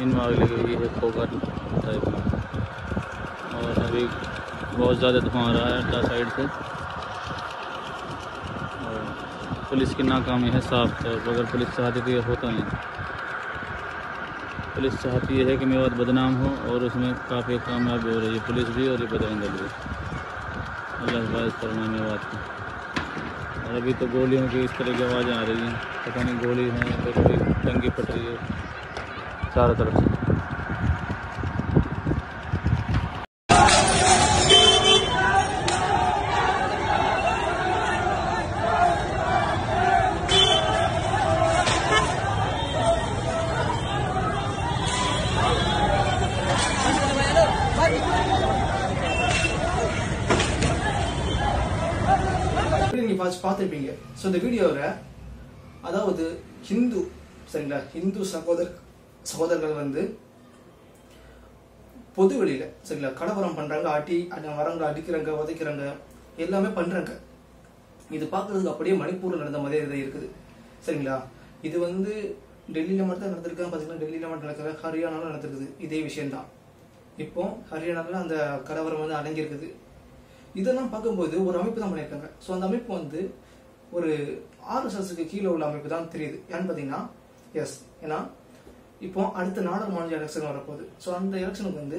इनमें आग लगी हुई है खोकर टाइप में। और अभी बहुत ज़्यादा धुआँ आ रहा है अड्डा साइड से। और पुलिस की नाकामी है साफ़ तौर अगर पुलिस चाहती तो ये होता नहीं। पुलिस चाहती है कि मेवात बदनाम हो और उसमें काफ़ी कामयाबी हो रही है, पुलिस भी और ये बजरंग भी। अल्लाह हिफाजत फरमाए मेवात की और अभी तो गोलियों की इस तरह की आवाज़ें आ रही हैं। पता नहीं गोली है फिर कोई टंगी फट रही है। ચાલો ચાલો நீங்கள் பார்த்துருப்பீங்க. ஸோ இந்த வீடியோவில் அதாவது ஹிந்து சரிங்களா? ஹிந்து சகோதர சகோதரர்கள் வந்து பொது வெளியில சரிங்களா? கலவரம் பண்றாங்க ஆட்டி அடி- வராங்க அடிக்கிறாங்க உதைக்கிறாங்க எல்லாமே பண்றாங்க. இது பார்க்கறதுக்கு அப்படியே மணிப்பூர்ல நடந்த மாதிரி இருக்குது. சரிங்களா? இது வந்து டெல்லியில மட்டும் தான் நடந்திருக்காங்க பாத்தீங்கன்னா டெல்லியில மட்டும் நடக்கிற ஹரியானாலும் நடந்திருக்குது. இதே விஷயம்தான். இப்போ ஹரியானால அந்த கலவரம் வந்து அடங்கியிருக்குது. இதெல்லாம் பார்க்கும்போது ஒரு அமைப்பு தான் பண்ணியிருக்காங்க. ஸோ அந்த அமைப்பு வந்து ஒரு ஆர்எஸ்எஸ்க்கு கீழே உள்ள அமைப்பு தான் தெரியுது. ஏன்னு பார்த்தீங்கன்னா எஸ் ஏன்னா இப்போ அடுத்த நாடாளுமன்ற எலெக்ஷன் வரப்போகுது. ஸோ அந்த எலெக்ஷனுக்கு வந்து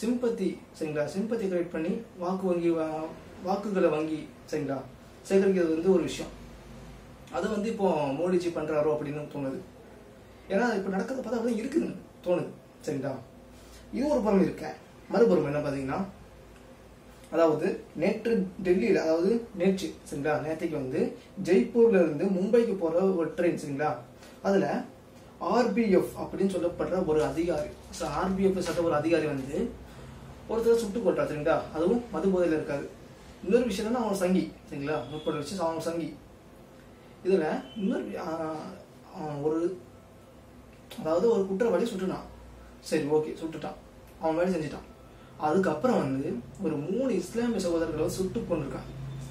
சிம்பத்தி சரிங்களா? சிம்பத்தி கிரியேட் பண்ணி வாக்கு வங்கி வா- வாக்குகளை வங்கி சரிங்களா? சேகரிக்கிறது வந்து ஒரு விஷயம். அது வந்து இப்போ மோடிஜி பண்றாரோ அப்படின்னு தோணுது. ஏன்னா இப்போ நடக்கிறத பார்த்தா அப்படி இருக்குதுன்னு தோணுது சரிங்களா? இது ஒரு புறம் இருக்க மறுபுறம் என்ன பார்த்தீங்கன்னா அதாவது நேற்று டெல்லியில் அதாவது நேற்று சரிங்களா? நேற்றுக்கு வந்து ஜெய்ப்பூர்ல இருந்து மும்பைக்கு போற ஒரு ட்ரெயின் சரிங்களா? அதுல ஆர்பிஎஃப் அப்படின்னு சொல்லப்படுற ஒரு அதிகாரி. ஆர்பிஎஃப் சட்ட ஒரு அதிகாரி வந்து ஒருத்தர் சுட்டு கொட்டா சரிங்களா? அதுவும் மது போதையில் இருக்காது இன்னொரு விஷயம் என்னன்னா அவன் சங்கி சரிங்களா? முப்பது விஷயம் அவன் சங்கி. இதில் இன்னொரு அவன் ஒரு அதாவது ஒரு குற்றவாளி சுட்டுனான். சரி ஓகே சுட்டுட்டான். அவன் வேலை செஞ்சுட்டான். அதுக்கப்புறம் வந்து ஒரு மூணு இஸ்லாமிய சகோதரர்களை சுட்டு கொண்டிருக்கான்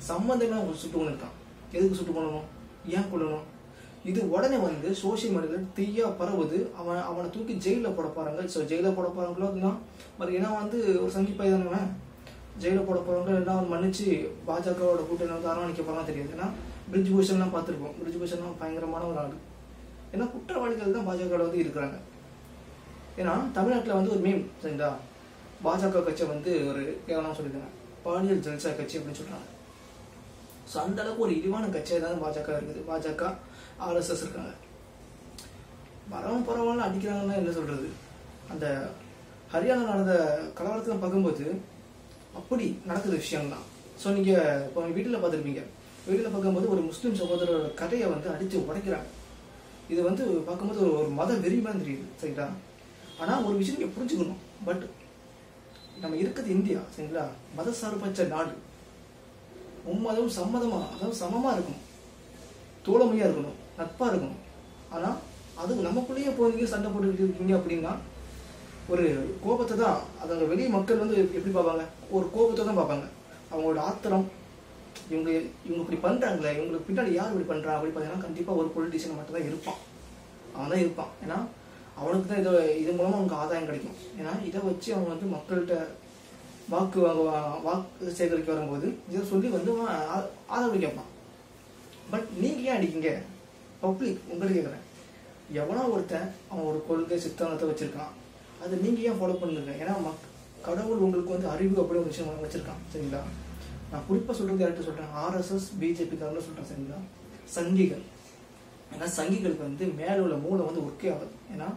சம்மந்தமே அவங்க சுட்டு கொண்டிருக்கான் எதுக்கு சுட்டு கொள்ளணும் ஏன் கொள்ளணும் இது உடனே வந்து சோஷியல் மீடியாவில் தீயா பரவுது. அவன் அவனை தூக்கி ஜெயிலில் போட போறாங்க. ஸோ ஜெயிலில் போட போறாங்களோ அப்படின்னா மறு ஏன்னா வந்து ஒரு சங்கி பையன் ஜெயிலில் போட போறவங்க என்ன அவன் மன்னிச்சு பாஜகவோட கூட்டணி வந்து அரவணைக்க போறாங்க தெரியாது. ஏன்னா பிரிட்ஜ் பூஷன்லாம் பார்த்துருப்போம். பிரிட்ஜ் பூஷன்லாம் பயங்கரமான ஒரு ஆள். ஏன்னா குற்றவாளிகள் தான் பாஜகவில் வந்து இருக்கிறாங்க. ஏன்னா தமிழ்நாட்டில் வந்து ஒரு மீம் சரிங்களா? பாஜக கட்சியை வந்து ஒரு கேவலம் சொல்லியிருக்காங்க. பாலியல் ஜல்சா கட்சி அப்படின்னு சொல்கிறாங்க ஸோ அந்த அளவுக்கு ஒரு இழிவான கட்சியாக தான் பாஜக இருக்குது. பாஜக ஆர்எஸ்எஸ் இருக்காங்க. வரவன் பரவாயில்ல அடிக்கிறாங்கன்னா என்ன சொல்றது? அந்த ஹரியானா நடந்த கலவரத்தில் பார்க்கும்போது அப்படி நடக்குது விஷயம்தான். ஸோ நீங்க இப்போ வீட்டில் பார்த்துருப்பீங்க. வீட்டில் பார்க்கும்போது ஒரு முஸ்லீம் சகோதரரோட கதையை வந்து அடித்து உடைக்கிறாங்க. இது வந்து பார்க்கும்போது ஒரு ஒரு மத வெறி மாதிரி தெரியுது சரிங்களா? ஆனால் ஒரு விஷயம் நீங்கள் புரிஞ்சுக்கணும். பட் நம்ம இருக்கிறது இந்தியா சரிங்களா? மத சார்பற்ற நாடு மும்மதம் சம்மதமாக அதாவது சமமாக இருக்கணும். தோழமையாக இருக்கணும். நட்பாக இருக்கும். ஆனால் அது நமக்குள்ளேயே போய் சண்டை போட்டுக்கிட்டு இருக்கீங்க அப்படின்னா ஒரு கோபத்தை தான் அதை வெளியே மக்கள் வந்து எப்படி பார்ப்பாங்க? ஒரு கோபத்தை தான் பார்ப்பாங்க. அவங்களோட ஆத்திரம் இவங்க இவங்க இப்படி பண்ணுறாங்களே இவங்களுக்கு பின்னாடி யார் இப்படி பண்ணுறா அப்படி பார்த்தீங்கன்னா கண்டிப்பாக ஒரு பொலிட்டிஷியன் மட்டும் தான் இருப்பான். அவன் தான் இருப்பான். ஏன்னா அவனுக்கு தான் இதை இது மூலமாக அவனுக்கு ஆதாயம் கிடைக்கும். ஏன்னா இதை வச்சு அவன் வந்து மக்கள்கிட்ட வாக்கு வாங்க வாக்கு சேகரிக்க வரும்போது இதை சொல்லி வந்து அவன் ஆ- ஆதரவு கேட்பான். பட் நீங்கள் ஏன் அடிக்கீங்க? பப்ளிக் உங்களுக்கு கேட்குறேன் எவனோ ஒருத்தன் அவன் ஒரு கொள்கை சித்தாந்தத்தை வச்சிருக்கான். அதை நீங்கள் ஏன் ஃபாலோ பண்ணுங்க? ஏன்னா மக் கடவுள் உங்களுக்கு வந்து அறிவு அப்படி ஒரு விஷயம் வச்சிருக்கான். சரிங்களா? நான் குறிப்பாக சொல்கிறது யார்கிட்ட சொல்கிறேன் ஆர்எஸ்எஸ் பிஜேபி காரில் சொல்கிறேன் சரிங்களா? சங்கிகள். ஏன்னா சங்கிகளுக்கு வந்து மேலே உள்ள மூளை வந்து ஒர்க்கே ஆகுது. ஏன்னா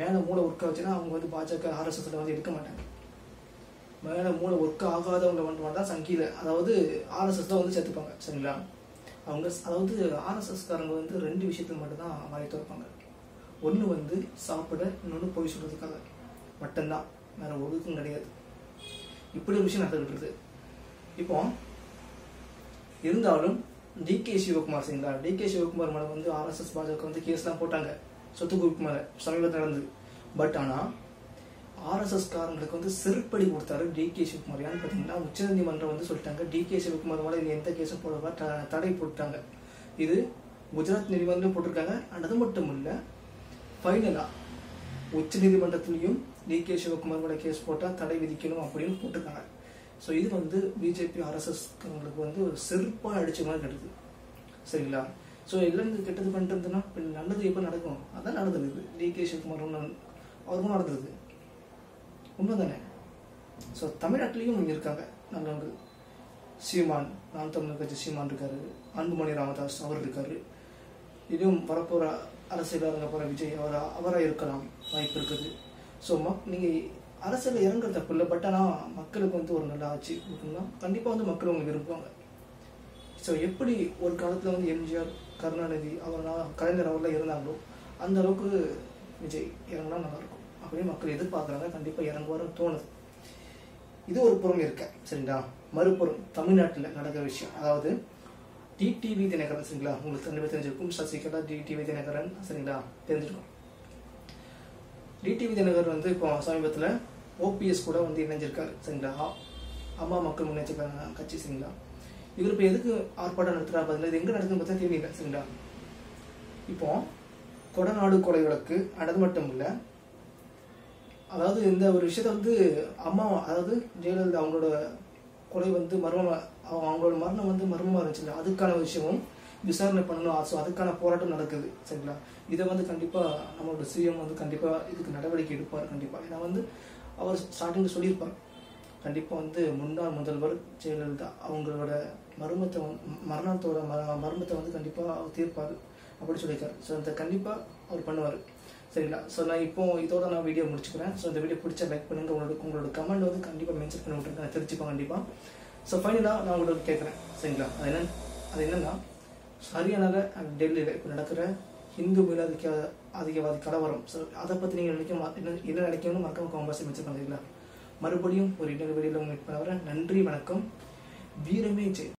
மேலே மூளை ஒர்க் ஆச்சுன்னா அவங்க வந்து பாஜக ஆர்எஸ்எஸ்ல வந்து எடுக்க மாட்டாங்க. மேலே மூளை ஒர்க் ஆகாதவங்க மட்டும் தான் சங்கில அதாவது ஆர்எஸ்எஸ் தான் வந்து சேர்த்துப்பாங்க சரிங்களா? அவங்க அதாவது ஆர்எஸ்எஸ்காரங்க வந்து ரெண்டு விஷயத்தை மட்டும்தான் வாய் திறப்பாங்க. ஒன்று வந்து சாப்பிட இன்னொன்று போய் சொல்கிறதுக்காக மட்டும்தான். வேற ஒருக்கும் கிடையாது. இப்படி ஒரு விஷயம் நடந்துகிட்டு இப்போ இருந்தாலும் டிகே சிவகுமார் சரிங்களா டிகே சிவகுமார் மேலே வந்து ஆர்எஸ்எஸ் பாஜக வந்து கேஸ்லாம் போட்டாங்க. சொத்து குவிப்பு மேலே சமீபத்தில் நடந்தது. பட் ஆனால் ஆர்எஸ்எஸ்காரங்களுக்கு வந்து செருப்படி கொடுத்தாரு டிகே சிவகுமார். ஏன்னு பார்த்தீங்கன்னா உச்சநீதிமன்றம் வந்து சொல்லிட்டாங்க டிகே சிவகுமார் மேலே இது எந்த கேஸும் போடுவா தடை போட்டாங்க. இது குஜராத் நீதிமன்றம் போட்டிருக்காங்க. அண்ட் அது மட்டும் இல்லை ஃபைனலாக உச்ச டி டிகே சிவகுமார் மேலே கேஸ் போட்டால் தடை விதிக்கணும் அப்படின்னு போட்டிருக்காங்க. ஸோ இது வந்து பிஜேபி ஆர்எஸ்எஸ்காரங்களுக்கு வந்து ஒரு செருப்பாக அடிச்ச மாதிரி கிடைக்குது சரிங்களா? ஸோ எல்லாம் கெட்டது பண்ணிட்டு இருந்ததுன்னா நல்லது எப்போ நடக்கும்? அதான் நடந்தது. டிகே சிவகுமார் ஒன்று அவருக்கும் நடந்தது. உண்மைதானே ஸோ தமிழ்நாட்டிலையும் இங்கே இருக்காங்க. நல்லவங்க சீமான் நாம் தமிழர் கட்சி சீமான் இருக்காரு. அன்புமணி ராமதாஸ் அவர் இருக்காரு. இதுவும் வரப்போகிற அரசியல் இறங்க போகிற விஜய் அவர் அவராக இருக்கலாம். வாய்ப்பு இருக்குது. ஸோ மக் நீங்கள் அரசியல் இறங்குறது தப்பு இல்லை பட் ஆனால் மக்களுக்கு வந்து ஒரு நல்ல ஆட்சி கொடுக்கணும்னா கண்டிப்பாக வந்து மக்கள் அவங்க விரும்புவாங்க. ஸோ எப்படி ஒரு காலத்தில் வந்து எம்ஜிஆர் கருணாநிதி அவர்லாம் கலைஞர் அவர்லாம் இருந்தாங்களோ அந்த அளவுக்கு விஜய் இறங்கினா நல்லாயிருக்கும் அப்படின்னு மக்கள் எதிர்பார்க்குறாங்க. கண்டிப்பாக இறங்குவார தோணுது. இது ஒரு புறம் இருக்க சரிங்களா? மறுபுறம் தமிழ்நாட்டில் நடக்கிற விஷயம். அதாவது டிடிவி தினகரன் சரிங்களா? உங்களுக்கு கண்டிப்பாக தெரிஞ்சிருக்கும். சசிகலா டிடிவி தினகரன் சரிங்களா? தெரிஞ்சிருக்கும். டிடிவி தினகர் வந்து இப்போ சமீபத்தில் ஓபிஎஸ் கூட வந்து இணைஞ்சிருக்காரு சரிங்களா? அம்மா மக்கள் முன்னேற்ற கட்சி சரிங்களா? இவர் இப்போ எதுக்கு ஆர்ப்பாட்டம் நடத்துறா பதில் இது எங்கே நடக்குதுன்னு பார்த்தா தெரியல சரிங்களா? இப்போ கொடநாடு கொலை வழக்கு அது மட்டும் இல்லை அதாவது இந்த ஒரு விஷயத்த வந்து அம்மா அதாவது ஜெயலலிதா அவங்களோட கொலை வந்து மர்மம் அவங்களோட மரணம் வந்து மர்மமாக இருந்துச்சுல்ல அதுக்கான விஷயமும் விசாரணை பண்ணணும். ஸோ அதுக்கான போராட்டம் நடக்குது. சரிங்களா? இதை வந்து கண்டிப்பாக நம்மளோட சிஎம் வந்து கண்டிப்பாக இதுக்கு நடவடிக்கை எடுப்பார் கண்டிப்பாக ஏன்னா வந்து அவர் ஸ்டார்டிங்கில் சொல்லியிருப்பார். கண்டிப்பாக வந்து முன்னாள் முதல்வர் ஜெயலலிதா அவங்களோட மர்மத்தை மரணத்தோட மர்மத்தை வந்து கண்டிப்பாக அவர் தீர்ப்பார் அப்படி சொல்லியிருக்காரு. ஸோ அந்த கண்டிப்பாக அவர் பண்ணுவார். சரிங்களா? ஸோ நான் இப்போ இதோட நான் வீடியோ முடிச்சுக்கிறேன். ஸோ இந்த வீடியோ பிடிச்சா லைக் பண்ணுங்க. உங்களோட உங்களோட கமெண்ட் வந்து கண்டிப்பாக மென்ஷன் பண்ணி விட்டுருங்க. நான் தெரிஞ்சுப்பேன் கண்டிப்பாக ஸோ ஃபைனலாக நான் உங்களுக்கு கேட்குறேன் சரிங்களா? அது என்ன அது என்னன்னா ஹரியானாவில் அண்ட் டெல்லியில் இப்போ நடக்கிற ஹிந்து மேலாதிக்க அதிகவாதி கலவரம். ஸோ அதை பற்றி நீங்கள் நினைக்க என்ன என்ன நினைக்கணும்னு மறக்காம காம்பாசி மென்ஷன் பண்ணுறீங்களா மறுபடியும் ஒரு இன்னொரு வீடியோவில் மீட் பண்ண வரேன். நன்றி வணக்கம். வீரமே ஜெய்.